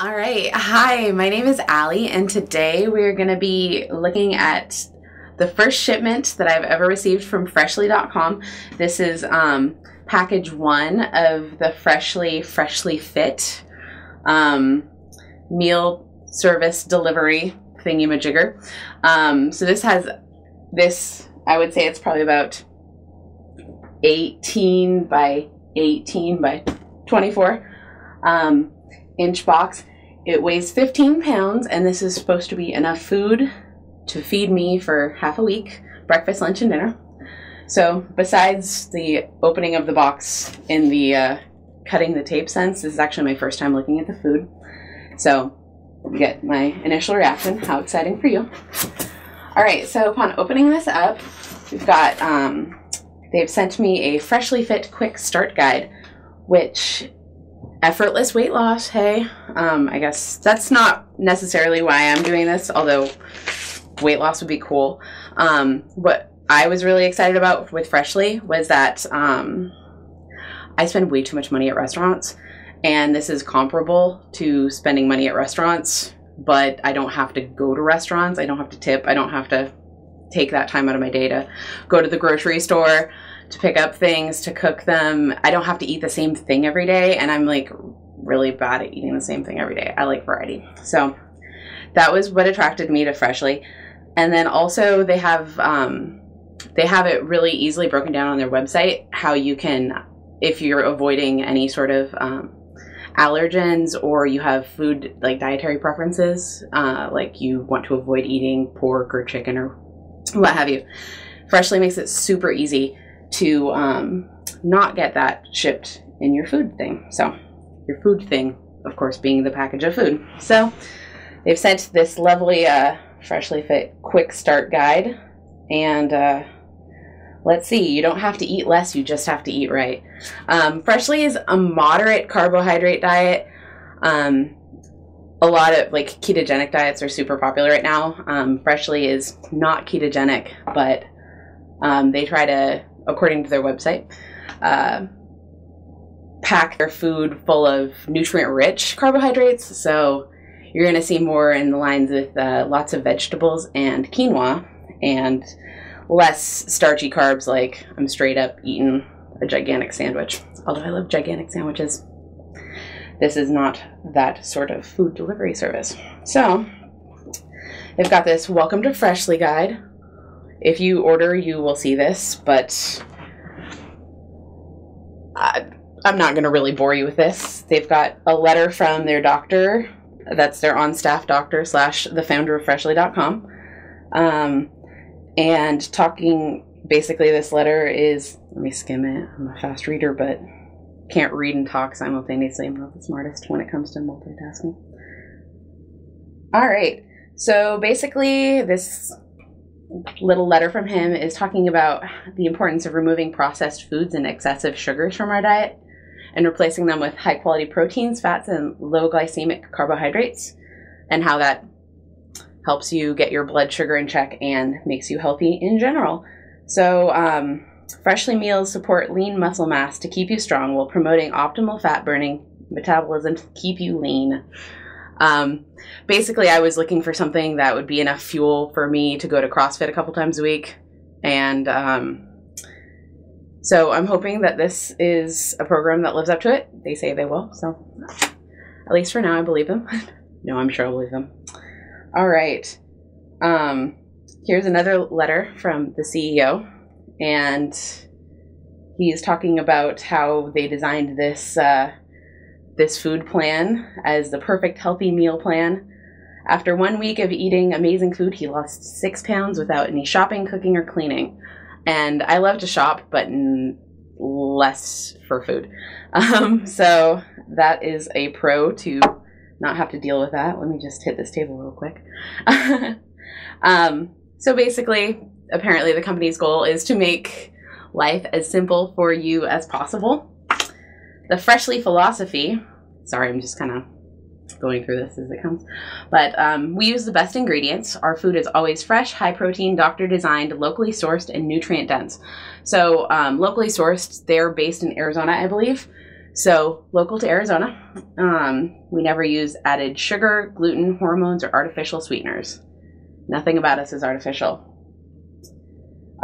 All right. Hi, my name is Allie, and today we're going to be looking at the first shipment that I've ever received from Freshly.com. This is um, package one of the Freshly Freshly Fit um, meal service delivery thingy-majigger. Um, so this has this, I would say it's probably about 18 by 18 by 24. Um, inch box. It weighs 15 pounds, and this is supposed to be enough food to feed me for half a week breakfast, lunch, and dinner. So, besides the opening of the box in the uh, cutting the tape sense, this is actually my first time looking at the food. So, get my initial reaction. How exciting for you! All right, so upon opening this up, we've got, um, they've sent me a freshly fit quick start guide, which effortless weight loss. Hey, um, I guess that's not necessarily why I'm doing this, although weight loss would be cool. Um, what I was really excited about with Freshly was that um, I spend way too much money at restaurants, and this is comparable to spending money at restaurants, but I don't have to go to restaurants. I don't have to tip. I don't have to take that time out of my day to go to the grocery store to pick up things, to cook them. I don't have to eat the same thing every day, and I'm like really bad at eating the same thing every day. I like variety. So that was what attracted me to Freshly. And then also they have um, they have it really easily broken down on their website how you can if you're avoiding any sort of um, allergens or you have food like dietary preferences, uh, like you want to avoid eating pork or chicken or what have you. Freshly makes it super easy to um, not get that shipped in your food thing. So, your food thing, of course, being the package of food. So, they've sent this lovely, uh, freshly fit quick start guide. And uh, let's see, you don't have to eat less, you just have to eat right. Um, freshly is a moderate carbohydrate diet. Um, a lot of like ketogenic diets are super popular right now. Um, Freshly is not ketogenic, but um, they try to according to their website, uh, pack their food full of nutrient rich carbohydrates. So you're going to see more in the lines with uh, lots of vegetables and quinoa and less starchy carbs like I'm straight up eating a gigantic sandwich. Although I love gigantic sandwiches, this is not that sort of food delivery service. So they've got this Welcome to Freshly guide if you order, you will see this, but I, I'm not going to really bore you with this. They've got a letter from their doctor. That's their on-staff doctor slash the founder of Freshly.com. Um, and talking, basically this letter is, let me skim it. I'm a fast reader, but can't read and talk simultaneously. I'm not the smartest when it comes to multitasking. All right. So basically, this little letter from him is talking about the importance of removing processed foods and excessive sugars from our diet and replacing them with high quality proteins, fats, and low glycemic carbohydrates, and how that helps you get your blood sugar in check and makes you healthy in general. So, um, freshly meals support lean muscle mass to keep you strong while promoting optimal fat burning metabolism to keep you lean. Um, basically, I was looking for something that would be enough fuel for me to go to CrossFit a couple times a week. And um, so I'm hoping that this is a program that lives up to it. They say they will. So at least for now, I believe them. no, I'm sure I believe them. All right. Um, here's another letter from the CEO. And he's talking about how they designed this. Uh, this food plan as the perfect healthy meal plan. After one week of eating amazing food, he lost six pounds without any shopping, cooking, or cleaning. And I love to shop, but n- less for food. Um, so that is a pro to not have to deal with that. Let me just hit this table real quick. um, so basically, apparently, the company's goal is to make life as simple for you as possible the Freshly philosophy. Sorry, I'm just kind of going through this as it comes. But um, we use the best ingredients. Our food is always fresh, high protein, doctor designed, locally sourced, and nutrient dense. So, um, locally sourced, they're based in Arizona, I believe. So, local to Arizona, um, we never use added sugar, gluten, hormones, or artificial sweeteners. Nothing about us is artificial.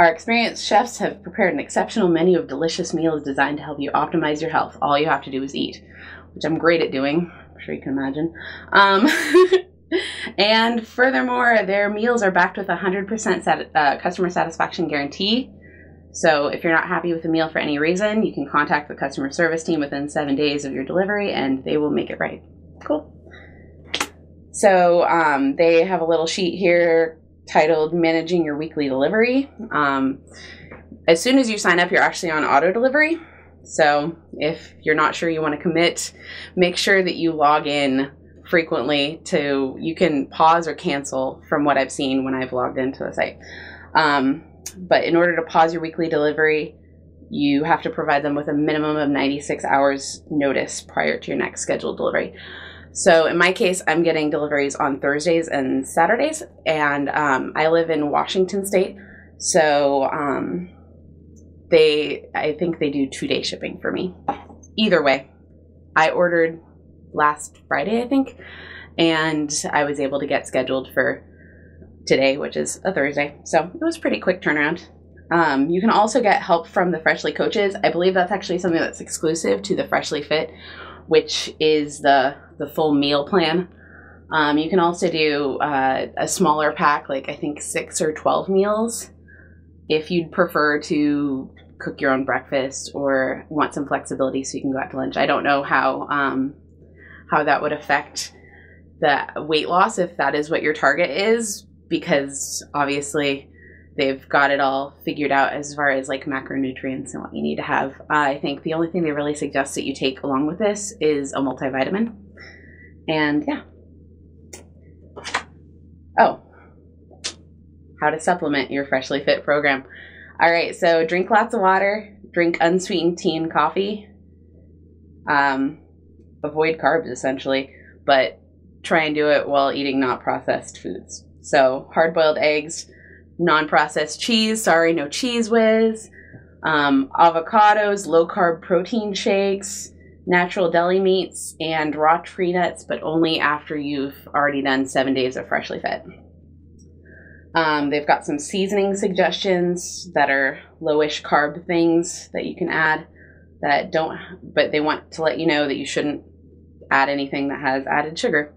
Our experienced chefs have prepared an exceptional menu of delicious meals designed to help you optimize your health. All you have to do is eat, which I'm great at doing. I'm sure you can imagine. Um, and furthermore, their meals are backed with a 100% sat- uh, customer satisfaction guarantee. So if you're not happy with a meal for any reason, you can contact the customer service team within seven days of your delivery and they will make it right. Cool. So um, they have a little sheet here titled Managing Your Weekly Delivery. Um, as soon as you sign up, you're actually on auto delivery. So if you're not sure you want to commit, make sure that you log in frequently to you can pause or cancel from what I've seen when I've logged into the site. Um, but in order to pause your weekly delivery, you have to provide them with a minimum of 96 hours notice prior to your next scheduled delivery. So in my case, I'm getting deliveries on Thursdays and Saturdays, and um, I live in Washington State, so um, they I think they do two day shipping for me. Either way, I ordered last Friday, I think, and I was able to get scheduled for today, which is a Thursday. So it was pretty quick turnaround. Um, you can also get help from the Freshly coaches. I believe that's actually something that's exclusive to the Freshly Fit, which is the the full meal plan. Um, you can also do uh, a smaller pack, like I think six or twelve meals, if you'd prefer to cook your own breakfast or want some flexibility so you can go out to lunch. I don't know how um, how that would affect the weight loss if that is what your target is, because obviously they've got it all figured out as far as like macronutrients and what you need to have. Uh, I think the only thing they really suggest that you take along with this is a multivitamin. And yeah. Oh, how to supplement your Freshly Fit program. All right, so drink lots of water, drink unsweetened tea and coffee. Um, avoid carbs essentially, but try and do it while eating not processed foods. So hard boiled eggs, non processed cheese, sorry, no Cheez Whiz, um, avocados, low carb protein shakes, natural deli meats, and raw tree nuts, but only after you've already done seven days of freshly fit. Um, they've got some seasoning suggestions that are lowish carb things that you can add that don't, but they want to let you know that you shouldn't add anything that has added sugar.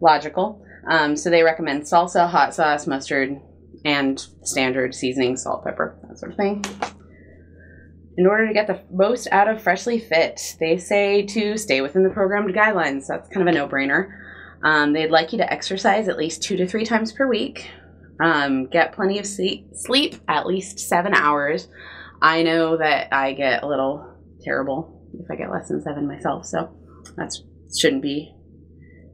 Logical. Um, so they recommend salsa, hot sauce, mustard, and standard seasoning, salt, pepper, that sort of thing. In order to get the most out of Freshly Fit, they say to stay within the programmed guidelines. That's kind of a no brainer. Um, they'd like you to exercise at least two to three times per week, um, get plenty of sleep, sleep, at least seven hours. I know that I get a little terrible if I get less than seven myself, so that shouldn't be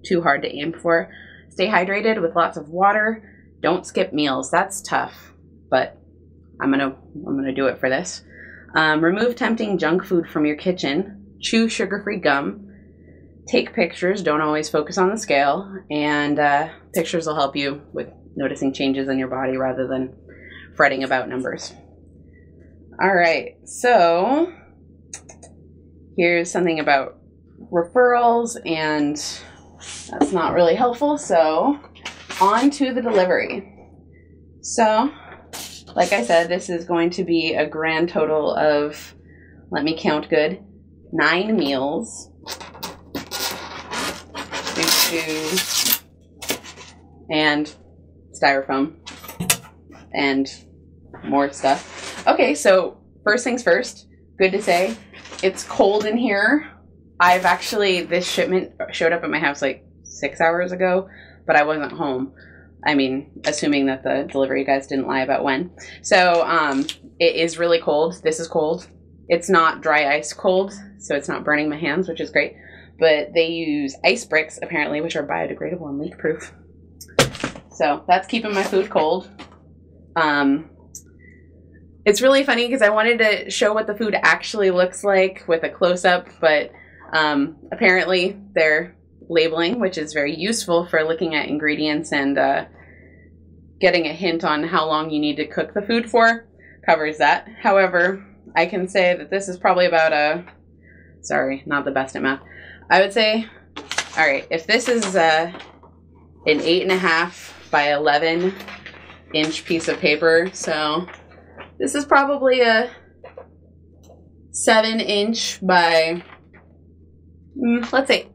too hard to aim for. Stay hydrated with lots of water. Don't skip meals. That's tough, but I'm gonna I'm gonna do it for this. Um, remove tempting junk food from your kitchen. Chew sugar-free gum. Take pictures. Don't always focus on the scale, and uh, pictures will help you with noticing changes in your body rather than fretting about numbers. All right, so here's something about referrals, and that's not really helpful. So, on to the delivery. So, like I said, this is going to be a grand total of, let me count good, nine meals. And styrofoam and more stuff. Okay, so first things first, good to say, it's cold in here. I've actually, this shipment showed up at my house like six hours ago, but I wasn't home. I mean, assuming that the delivery guys didn't lie about when. So um, it is really cold. This is cold. It's not dry ice cold, so it's not burning my hands, which is great. But they use ice bricks, apparently, which are biodegradable and leak proof. So that's keeping my food cold. Um, it's really funny because I wanted to show what the food actually looks like with a close up, but um, apparently they're labeling, which is very useful for looking at ingredients and uh, getting a hint on how long you need to cook the food for, covers that. However, I can say that this is probably about a Sorry, not the best at math. I would say, all right, if this is uh, an eight and a half by 11 inch piece of paper, so this is probably a seven inch by, mm, let's say,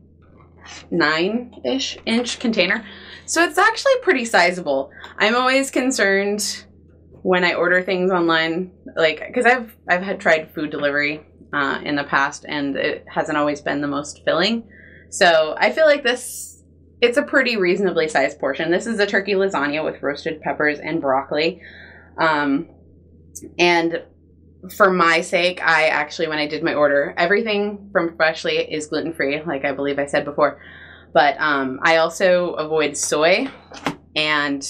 nine ish inch container. So it's actually pretty sizable. I'm always concerned when I order things online, like, because I've I've had tried food delivery uh, in the past, and it hasn't always been the most filling. So I feel like this it's a pretty reasonably sized portion. This is a turkey lasagna with roasted peppers and broccoli. Um, and for my sake, I actually, when I did my order, everything from Freshly is gluten free, like I believe I said before. But um, I also avoid soy. And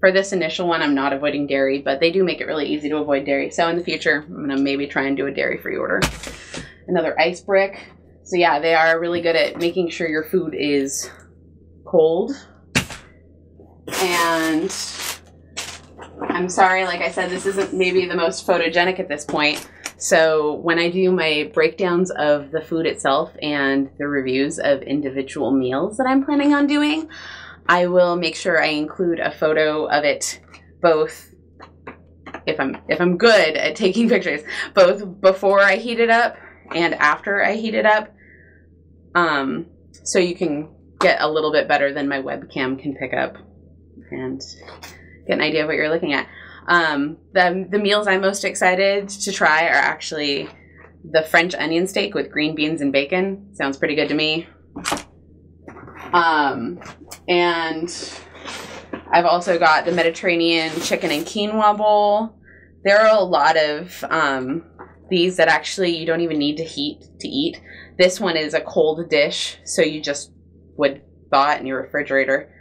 for this initial one, I'm not avoiding dairy, but they do make it really easy to avoid dairy. So in the future, I'm going to maybe try and do a dairy free order. Another ice brick. So yeah, they are really good at making sure your food is cold. And I'm sorry, like I said, this isn't maybe the most photogenic at this point. So when I do my breakdowns of the food itself and the reviews of individual meals that I'm planning on doing, I will make sure I include a photo of it both if I'm if I'm good at taking pictures, both before I heat it up and after I heat it up. Um, so you can get a little bit better than my webcam can pick up and get an idea of what you're looking at. Um, the, the meals I'm most excited to try are actually the French onion steak with green beans and bacon. Sounds pretty good to me. Um, and I've also got the Mediterranean chicken and quinoa bowl. There are a lot of um, these that actually you don't even need to heat to eat. This one is a cold dish, so you just would thaw it in your refrigerator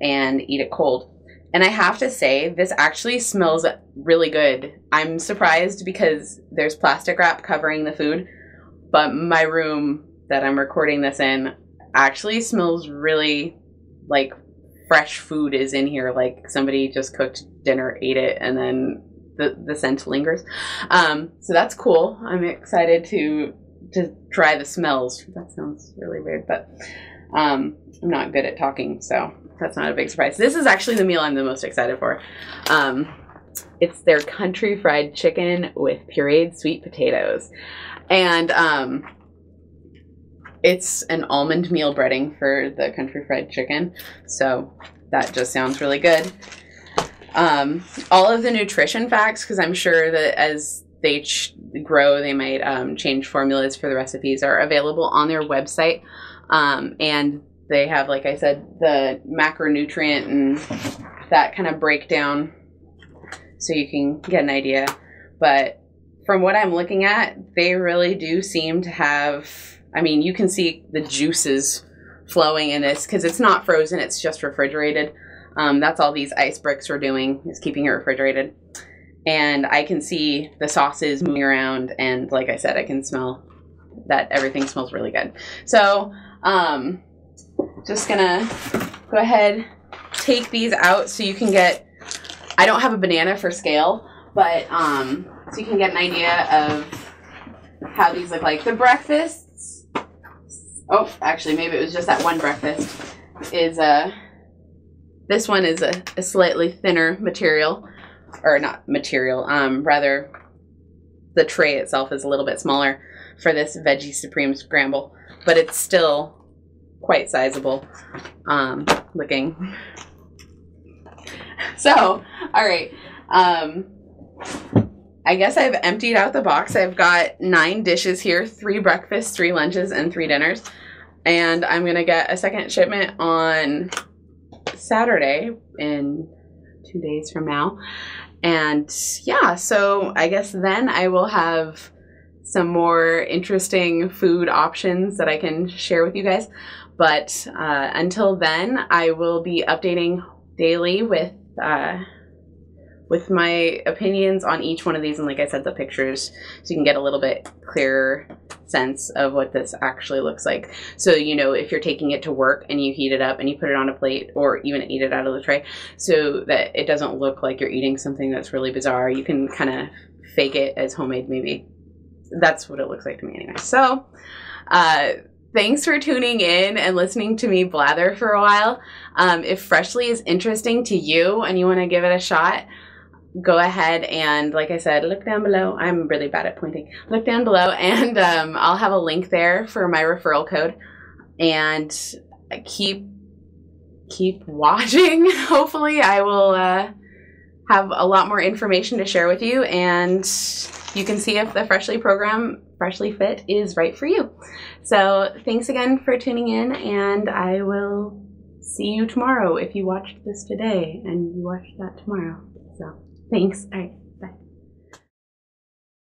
and eat it cold. And I have to say, this actually smells really good. I'm surprised because there's plastic wrap covering the food, but my room that I'm recording this in actually smells really like fresh food is in here. Like somebody just cooked dinner, ate it, and then the, the scent lingers. Um, so that's cool. I'm excited to to try the smells. That sounds really weird, but um, I'm not good at talking, so that's not a big surprise. This is actually the meal I'm the most excited for. Um, it's their country fried chicken with pureed sweet potatoes. And um, it's an almond meal breading for the country fried chicken. So that just sounds really good. Um, all of the nutrition facts, because I'm sure that as they grow, they might um, change formulas for the recipes, are available on their website. Um, and they have, like I said, the macronutrient and that kind of breakdown so you can get an idea. But from what I'm looking at, they really do seem to have, I mean, you can see the juices flowing in this because it's not frozen, it's just refrigerated. Um, that's all these ice bricks are doing is keeping it refrigerated. And I can see the sauces moving around, and like I said, I can smell that everything smells really good. So, um, just gonna go ahead, take these out so you can get, I don't have a banana for scale, but um, so you can get an idea of how these look like. The breakfasts, oh, actually, maybe it was just that one breakfast, is a, uh, this one is a, a slightly thinner material, or not material, um, rather the tray itself is a little bit smaller for this veggie supreme scramble, but it's still quite sizable um, looking. So, all right. Um, I guess I've emptied out the box. I've got nine dishes here three breakfasts, three lunches, and three dinners. And I'm going to get a second shipment on Saturday in two days from now. And yeah, so I guess then I will have some more interesting food options that I can share with you guys. But uh, until then, I will be updating daily with uh, with my opinions on each one of these, and like I said, the pictures, so you can get a little bit clearer sense of what this actually looks like. So you know if you're taking it to work and you heat it up and you put it on a plate, or even eat it out of the tray, so that it doesn't look like you're eating something that's really bizarre. You can kind of fake it as homemade, maybe. that's what it looks like to me anyway. So, uh, thanks for tuning in and listening to me blather for a while. Um, if Freshly is interesting to you and you want to give it a shot, go ahead and, like I said, look down below. I'm really bad at pointing. Look down below, and um, I'll have a link there for my referral code. And keep keep watching. Hopefully, I will uh, have a lot more information to share with you, and you can see if the Freshly program, Freshly Fit, is right for you. So, thanks again for tuning in, and I will see you tomorrow if you watched this today and you watched that tomorrow. So, thanks. All right.